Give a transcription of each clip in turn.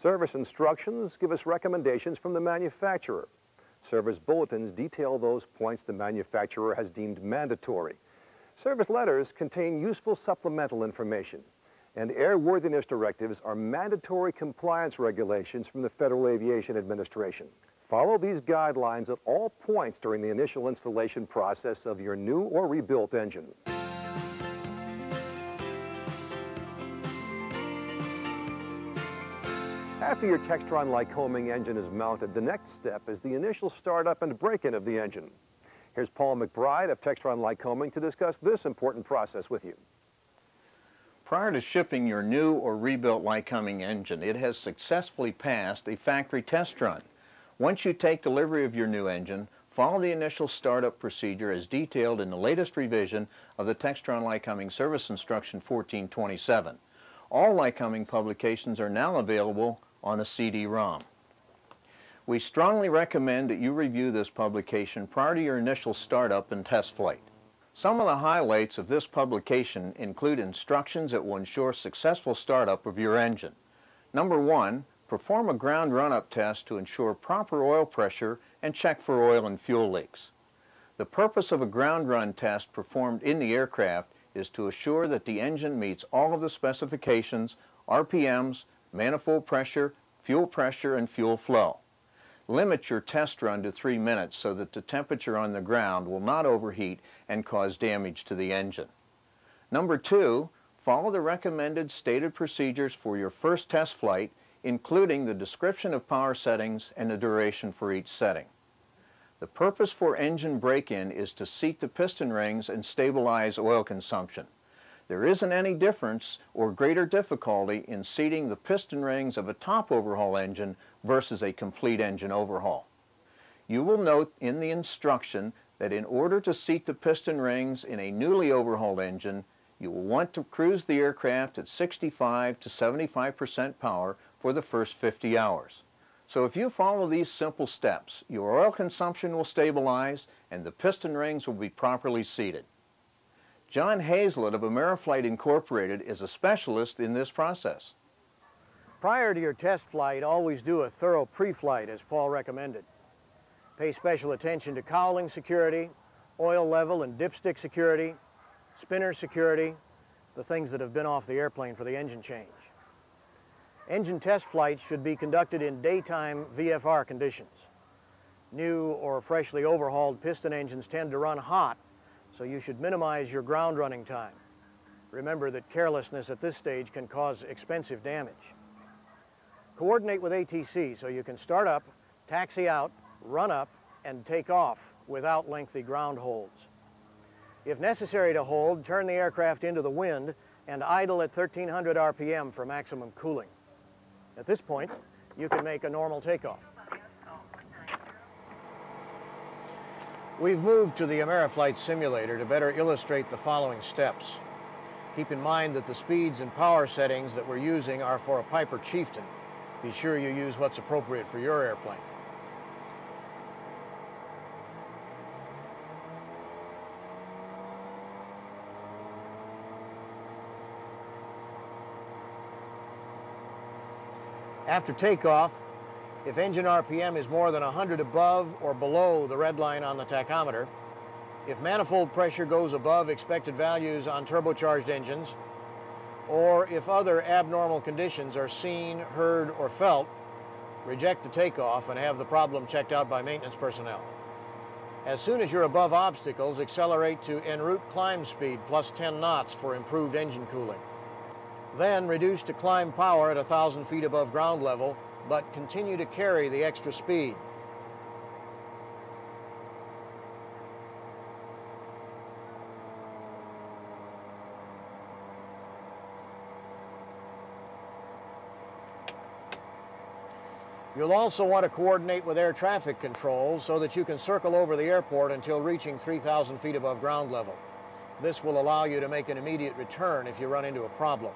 Service instructions give us recommendations from the manufacturer. Service bulletins detail those points the manufacturer has deemed mandatory. Service letters contain useful supplemental information. And airworthiness directives are mandatory compliance regulations from the Federal Aviation Administration. Follow these guidelines at all points during the initial installation process of your new or rebuilt engine. After your Textron Lycoming engine is mounted, the next step is the initial startup and break-in of the engine. Here's Paul McBride of Textron Lycoming to discuss this important process with you. Prior to shipping your new or rebuilt Lycoming engine, it has successfully passed a factory test run. Once you take delivery of your new engine, follow the initial startup procedure as detailed in the latest revision of the Textron Lycoming Service Instruction 1427. All Lycoming publications are now available on a CD-ROM. We strongly recommend that you review this publication prior to your initial startup and test flight. Some of the highlights of this publication include instructions that will ensure successful startup of your engine. Number one, perform a ground run-up test to ensure proper oil pressure and check for oil and fuel leaks. The purpose of a ground run test performed in the aircraft is to assure that the engine meets all of the specifications, RPMs, manifold pressure, fuel pressure, and fuel flow. Limit your test run to three minutes so that the temperature on the ground will not overheat and cause damage to the engine. Number two, follow the recommended stated procedures for your first test flight, including the description of power settings and the duration for each setting. The purpose for engine break-in is to seat the piston rings and stabilize oil consumption. There isn't any difference or greater difficulty in seating the piston rings of a top overhaul engine versus a complete engine overhaul. You will note in the instruction that in order to seat the piston rings in a newly overhauled engine, you will want to cruise the aircraft at 65 to 75% power for the first 50 hours. So if you follow these simple steps, your oil consumption will stabilize and the piston rings will be properly seated. John Hazlett of Ameriflight Incorporated is a specialist in this process. Prior to your test flight, always do a thorough pre-flight as Paul recommended. Pay special attention to cowling security, oil level and dipstick security, spinner security, the things that have been off the airplane for the engine change. Engine test flights should be conducted in daytime VFR conditions. New or freshly overhauled piston engines tend to run hot, so you should minimize your ground running time. Remember that carelessness at this stage can cause expensive damage. Coordinate with ATC so you can start up, taxi out, run up, and take off without lengthy ground holds. If necessary to hold, turn the aircraft into the wind and idle at 1300 RPM for maximum cooling. At this point, you can make a normal takeoff. We've moved to the Ameriflight simulator to better illustrate the following steps. Keep in mind that the speeds and power settings that we're using are for a Piper Chieftain, be sure you use what's appropriate for your airplane. After takeoff, if engine RPM is more than 100 above or below the red line on the tachometer, if manifold pressure goes above expected values on turbocharged engines, or if other abnormal conditions are seen, heard, or felt, reject the takeoff and have the problem checked out by maintenance personnel. As soon as you're above obstacles, accelerate to en route climb speed plus 10 knots for improved engine cooling. Then reduce to climb power at 1,000 feet above ground level, but continue to carry the extra speed. You'll also want to coordinate with air traffic control so that you can circle over the airport until reaching 3,000 feet above ground level. This will allow you to make an immediate return if you run into a problem.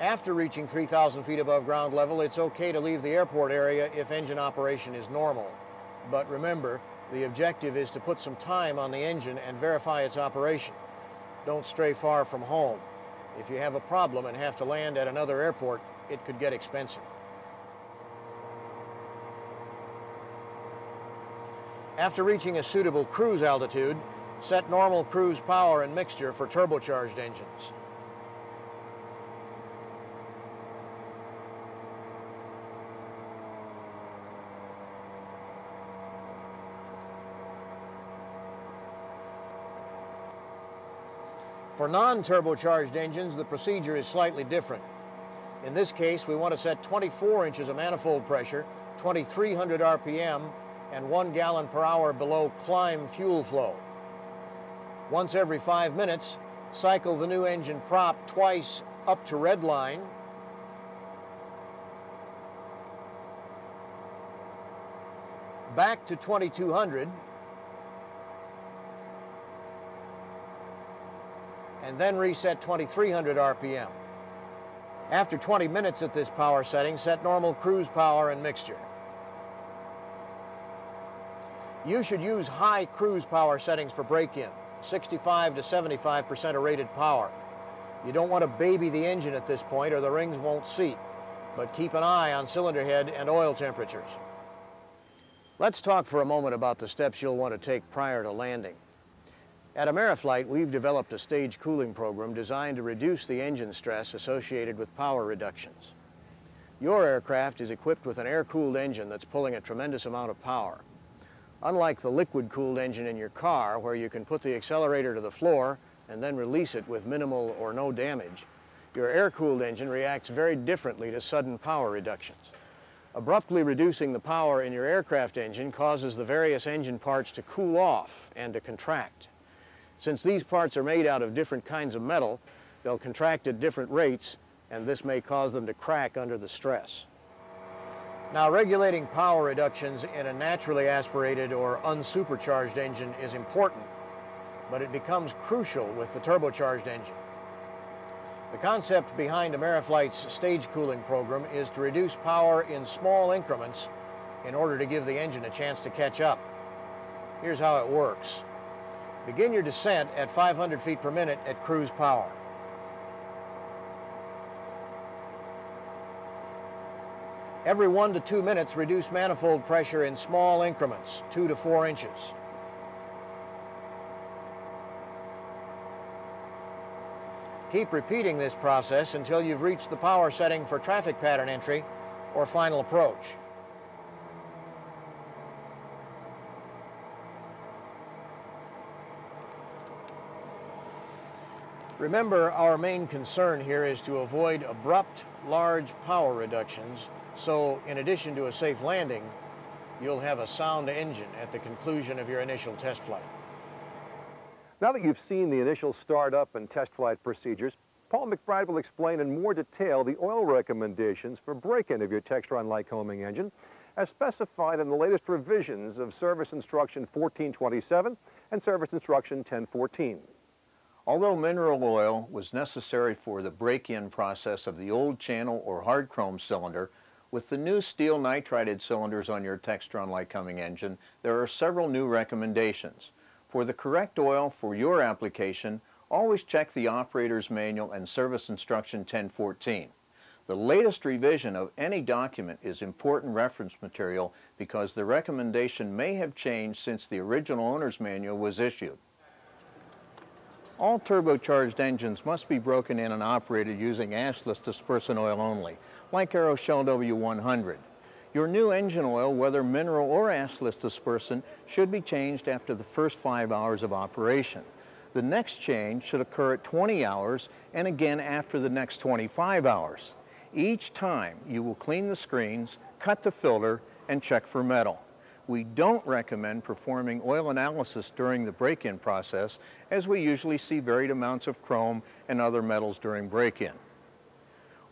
After reaching 3,000 feet above ground level, it's okay to leave the airport area if engine operation is normal. But remember, the objective is to put some time on the engine and verify its operation. Don't stray far from home. If you have a problem and have to land at another airport, it could get expensive. After reaching a suitable cruise altitude, set normal cruise power and mixture for turbocharged engines. For non-turbocharged engines, the procedure is slightly different. In this case, we want to set 24 inches of manifold pressure, 2300 RPM, and one gallon per hour below climb fuel flow. Once every five minutes, cycle the new engine prop twice up to red line, back to 2200, and then reset 2300 RPM. After 20 minutes at this power setting, set normal cruise power and mixture. You should use high cruise power settings for break-in, 65 to 75% of rated power. You don't want to baby the engine at this point or the rings won't seat, but keep an eye on cylinder head and oil temperatures. Let's talk for a moment about the steps you'll want to take prior to landing. At Ameriflight, we've developed a stage cooling program designed to reduce the engine stress associated with power reductions. Your aircraft is equipped with an air-cooled engine that's pulling a tremendous amount of power. Unlike the liquid-cooled engine in your car, where you can put the accelerator to the floor and then release it with minimal or no damage, your air-cooled engine reacts very differently to sudden power reductions. Abruptly reducing the power in your aircraft engine causes the various engine parts to cool off and to contract. Since these parts are made out of different kinds of metal, they'll contract at different rates, and this may cause them to crack under the stress. Now, regulating power reductions in a naturally aspirated or unsupercharged engine is important, but it becomes crucial with the turbocharged engine. The concept behind Ameriflight's stage cooling program is to reduce power in small increments in order to give the engine a chance to catch up. Here's how it works. Begin your descent at 500 feet per minute at cruise power. Every one to two minutes, reduce manifold pressure in small increments, two to four inches. Keep repeating this process until you've reached the power setting for traffic pattern entry or final approach. Remember, our main concern here is to avoid abrupt, large power reductions so in addition to a safe landing, you'll have a sound engine at the conclusion of your initial test flight. Now that you've seen the initial startup and test flight procedures, Paul McBride will explain in more detail the oil recommendations for break-in of your Textron Lycoming engine as specified in the latest revisions of Service Instruction 1427 and Service Instruction 1014. Although mineral oil was necessary for the break-in process of the old channel or hard chrome cylinder, with the new steel nitrided cylinders on your Textron Lycoming engine, there are several new recommendations. For the correct oil for your application, always check the operator's manual and service instruction 1014. The latest revision of any document is important reference material because the recommendation may have changed since the original owner's manual was issued. All turbocharged engines must be broken in and operated using ashless dispersant oil only like Aeroshell W100. Your new engine oil, whether mineral or ashless dispersant, should be changed after the first five hours of operation. The next change should occur at 20 hours and again after the next 25 hours. Each time you will clean the screens, cut the filter, and check for metal. We don't recommend performing oil analysis during the break-in process as we usually see varied amounts of chrome and other metals during break-in.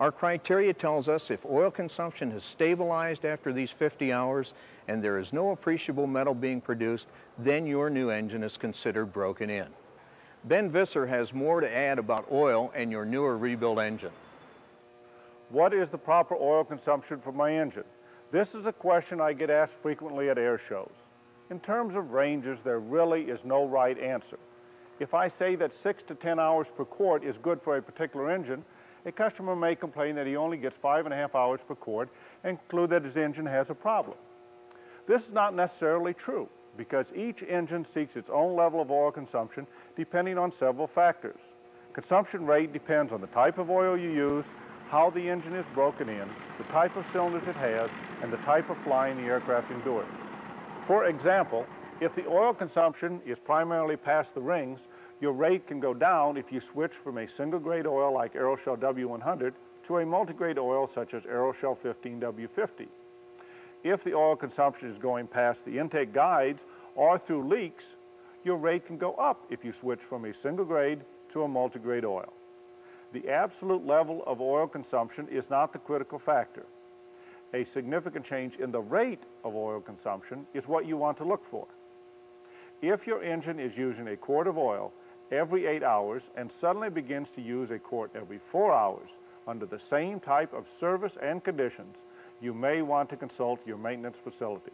Our criteria tells us if oil consumption has stabilized after these 50 hours and there is no appreciable metal being produced, then your new engine is considered broken in. Ben Visser has more to add about oil and your newer rebuilt engine. What is the proper oil consumption for my engine? This is a question I get asked frequently at air shows. In terms of ranges, there really is no right answer. If I say that 6 to 10 hours per quart is good for a particular engine, a customer may complain that he only gets five and a half hours per quart and conclude that his engine has a problem. This is not necessarily true because each engine seeks its own level of oil consumption depending on several factors. Consumption rate depends on the type of oil you use, how the engine is broken in, the type of cylinders it has, and the type of flying the aircraft endures. For example, if the oil consumption is primarily past the rings, your rate can go down if you switch from a single grade oil like Aeroshell W100 to a multi-grade oil such as Aeroshell 15W50. If the oil consumption is going past the intake guides or through leaks, your rate can go up if you switch from a single grade to a multi-grade oil. The absolute level of oil consumption is not the critical factor. A significant change in the rate of oil consumption is what you want to look for. If your engine is using a quart of oil every eight hours and suddenly begins to use a quart every four hours under the same type of service and conditions, you may want to consult your maintenance facility.